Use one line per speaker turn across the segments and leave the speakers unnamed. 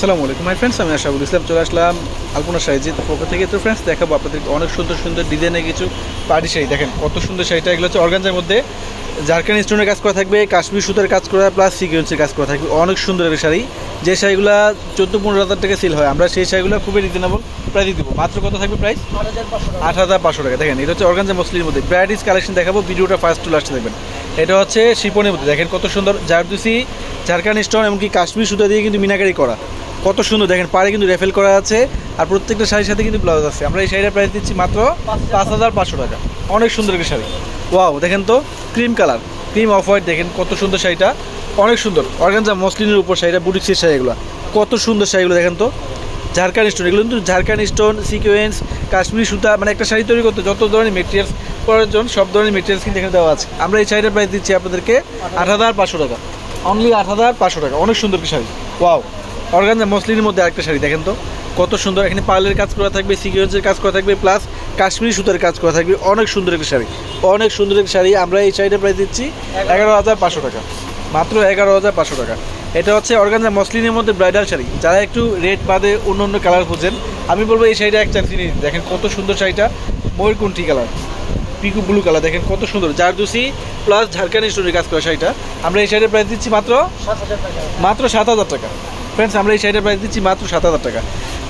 আসসালামু আলাইকুম। My friends আমি আশাবুল ইসলাম। চলে আসলাম আলপনা শাড়িজির পক্ষ থেকে। তো ফ্রেন্ডস দেখাবো আপনাদেরকে অনেক সুন্দর সুন্দর ডিজাইনের কিছু পার্টি শাড়ি। দেখেন, কত সুন্দর শাড়িটা। এগুলো হচ্ছে অর্গানজার মধ্যে ঝাড়খান্ড স্টোনের কাজ করা থাকবে, কাশ্মীর সুতার কাজ করা প্লাস সিকুয়েন্সের কাজ করা থাকবে। অনেক সুন্দর একটা শাড়ি। যে শাড়িগুলো চোদ্দ পনেরো হাজার টাকা সেল হয়, আমরা সেই শাড়িগুলো খুবই রিজনেবল প্রাইস দিব। মাত্র কত থাকবে প্রাইস আট হাজার পাঁচশো টাকা। দেখেন, এটা হচ্ছে অর্গানজা মসলির মধ্যে। ব্রাইডিস কালেকশন দেখাবো, ভিডিওটা ফার্স্ট টু লাস্টে দেখবেন। এটা হচ্ছে শিপনের মধ্যে। দেখেন, কত সুন্দর জারদুসি ঝাড়খান্ড স্টোন, এমনকি কাশ্মীর সুতা দিয়ে কিন্তু মিনাকারি করা। কত সুন্দর, দেখেন, পাড়ে কিন্তু রেফেল করা আছে, আর প্রত্যেকটা শাড়ির সাথে কিন্তু ব্লাউজ আছে। আমরা এই শাড়িটার প্রাইস দিচ্ছি মাত্র পাঁচ হাজার পাঁচশো টাকা। অনেক সুন্দর একটা শাড়ি। ওয়াও দেখেন তো cream colour cream off white দেখেন কত সুন্দর শাড়িটা। অনেক সুন্দর। অর্গানজা মসলিনের উপর শাড়িটা বুটিক্সের শাড়িগুলো। কত সুন্দর শাড়িগুলো, দেখেন তো। ঝাড়খান্ড স্টোন এগুলো কিন্তু ঝাড়খান্ড স্টোন সিকোয়েন্স কাশ্মীরি সুতা মানে একটা শাড়ি তৈরি করতে যত ধরনের মেটেরিয়ালস প্রয়োজন, সব ধরনের মেটেরিয়ালস কিন্তু এখানে দেওয়া আছে। আমরা এই শাড়িটার প্রাইস দিচ্ছি আপনাদেরকে আট হাজার পাঁচশো টাকা। অনলি আট হাজার পাঁচশো টাকা। অনেক সুন্দর শাড়ি। ওয়াও অর্গানজা মসলিনের মধ্যে আরেকটা শাড়ি দেখেন তো। কত সুন্দর এখানে পার্লের কাজ করা থাকবে সিকিউরেন্সের কাজ করা থাকবে প্লাস কাশ্মীরি সুতার কাজ করা থাকবে। অনেক সুন্দর একটা শাড়ি অনেক সুন্দর একটা শাড়ি। আমরা এই শাড়িটা প্রাইস দিচ্ছি এগারো হাজার পাঁচশো টাকা মাত্র এগারো হাজার পাঁচশো টাকা। এটা হচ্ছে অর্গানজা মসলিনের মধ্যে ব্রাইডাল শাড়ি। যারা একটু রেড বাদে অন্য অন্য কালার খুঁজেন আমি বলব এই শাড়িটা এক চান্স নিয়ে দেখেন কত সুন্দর শাড়িটা ময়ূরকুণ্ঠি কালার পিকু ব্লু কালার দেখেন কত সুন্দর। জারদুসি প্লাস ঝাড়খান্ড স্টোনের কাজ করা শাড়িটা। আমরা এই শাড়ির প্রাইস দিচ্ছি মাত্র মাত্র সাত হাজার টাকা। ফ্রেন্ডস আমরা এই শাড়িটার প্রাইস দিচ্ছি মাত্র সাত হাজার টাকা।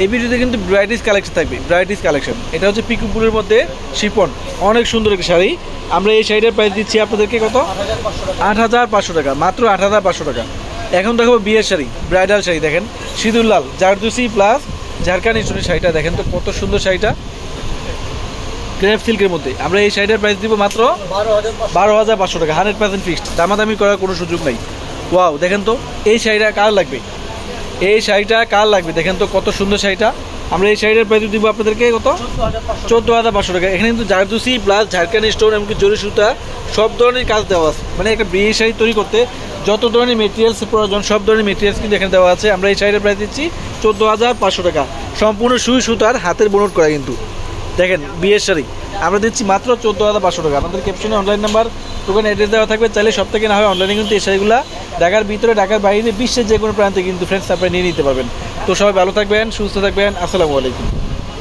এই ভিডিওতে কিন্তু ব্রাইটিস কালেকশন থাকবে ব্রাইটিস কালেকশন এটা হচ্ছে পিকু ব্লুর মধ্যে শিপন অনেক সুন্দর একটা শাড়ি। আমরা এই শাড়িটার প্রাইস দিচ্ছি আপনাদেরকে কত? আট হাজার পাঁচশো টাকা, মাত্র আট হাজার পাঁচশো টাকা। এখন দেখাবো বিয়ের শাড়ি ব্রাইডাল শাড়ি দেখেন। সিঁদুর লাল, জারদুসি প্লাস ঝাড়খান্ড স্টোনের শাড়িটা। দেখেন তো কত সুন্দর শাড়িটা। ক্রেপ সিল্কের মধ্যে। আমরা এই শাড়িটার প্রাইস দিব মাত্র বারো হাজার পাঁচশো টাকা হান্ড্রেড পার্সেন্ট ফিক্সড দামাদামি করার কোনো সুযোগ নাই। ওয়াও দেখেন তো, এই শাড়িটা কার লাগবে? এই শাড়িটা কার লাগবে? দেখেন তো কত সুন্দর শাড়িটা। আমরা এই শাড়িটার প্রাইস দিব আপনাদেরকে কত? চোদ্দ হাজার পাঁচশো টাকা। এখানে কিন্তু জারদুসি প্লাস ঝাড়খান্ড স্টোন এমনকি জরি সুতা সব ধরনের কাজ দেওয়া আছে। মানে একটা বিয়ে শাড়ি তৈরি করতে যত ধরনের মেটেরিয়ালস প্রয়োজন, সব ধরনের মেটেরিয়ালস কিন্তু এখানে দেওয়া আছে। আমরা এই শাড়িটার প্রাইস দিচ্ছি চোদ্দ হাজার পাঁচশো টাকা। সম্পূর্ণ সুই সুতার হাতের বনট করা কিন্তু। দেখেন, বিয়ের শাড়ি। আমরা দিচ্ছি মাত্র চোদ্দ হাজার পাঁচশো টাকা। আমাদের ক্যাপশনে অনলাইন নাম্বার দোকানে অ্যাড্রেস দেওয়া থাকবে। চাইলে সব থেকে না হয় অনলাইনে কিন্তু এই শাড়িগুলো ঢাকার ভিতরে, ঢাকার বাইরে, বিশ্বের যে কোনো প্রান্তে কিন্তু ফ্রেন্ডস আপনারা নিয়ে নিতে পারবেন। তো সবাই ভালো থাকবেন, সুস্থ থাকবেন। আসসালামু আলাইকুম।